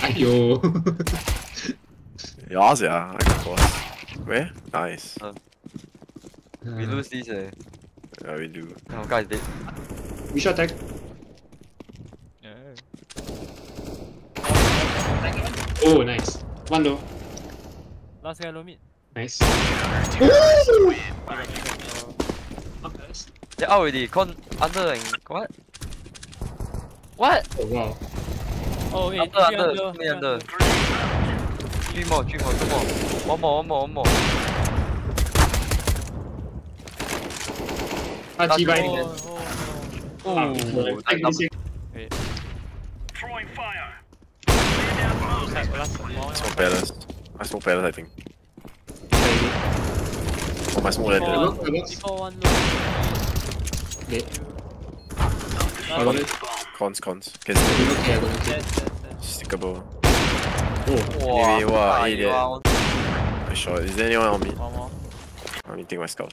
Ayo. yeah, yeah, I got boss. Where? Nice. We lose these eh. Yeah, we do. Oh, guys, dead. We shot tag. Yeah. Oh, nice. One low. Last guy low mid. Nice. They're out already. Con under and what? What? Oh wow. Oh, wait, Under, three under, under, three under. Three more, three more, two more. One more, one more, one more. Ah, Last Chiba one. in Oh, there. oh, Oh, Ah, that tag this in. Wait. Throwing fire. Last, last, small, Smoke palace. I smoke palace, I think. Okay, Oh, my smoke Before landed. Look, one, look. before one low. okay. Last I got one. it. Cons, cons. Can Okay, stick. okay, oh. I got. Dead, dead, dead. Stickable. Oh, Wow, Anyway, wow, idiot. you I shot. Is there anyone on me? One more. Let me take my scout.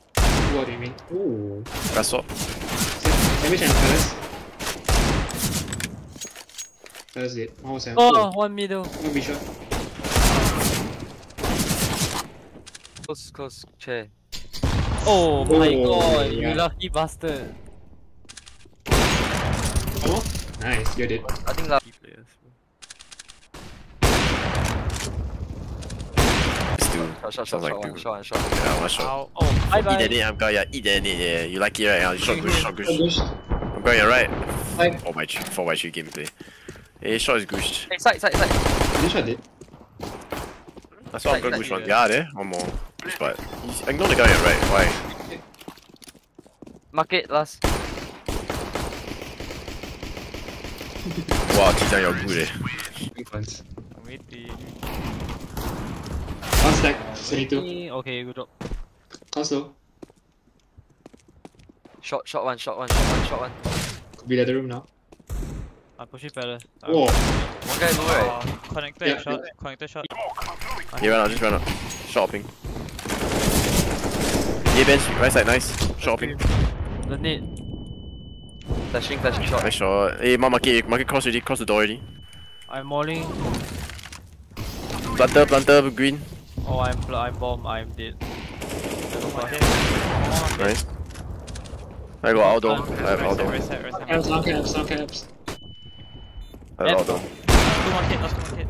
what do you mean? Oh. Gas swap. Damage and palace. Palace dead. One was Oh, one middle. One be shot. Close, close, chair. Oh my Oh, god, yeah. you lucky bastard. One more? Nice, you're dead. I think last. Players. Let's do. Shot, shot, shot, Sounds like shot, one, two. shot, shot. Yeah, one shot. Ow. Oh, bye Eat bye. that name, I'm going, yeah, eat that name, yeah. You like it, right? I'll shot gush, shot Oh, gush. gosh. I'm going, you're right. Like, 4 by 3, 4 by 3 gameplay. Hey, shot is gush. Hey, side, side, side. this shot dead. That's why I'm Like- going like gush one. Yeah, there. One more. Gush, but. he's- Ignore the guy, you're right. Why? Market last. Wow, Tizan, you're good, eh. Big ones. I'm waiting. One stack. 72. Okay, good job. Close low. Shot, shot one, shot one, shot one, shot one. Could be at the room now. I'm pushing palace. Whoa. One guy low right. Uh, connector Yeah, shot. Connector shot. Yeah, run out, just run out. Shopping. Yeah, bench, right side, nice. Shopping. The net. Flashing, flashing shot. Nice shot. Hey, ma, market, market cross already, cross the door already. I'm mauling. Planter, planter, green. Oh, I'm I'm bomb. I'm dead. Oh, Nice. I got outdoor. I have outdoor. Right side, right side. Caps, now caps, now caps. I have outdoor. Two market, last two market.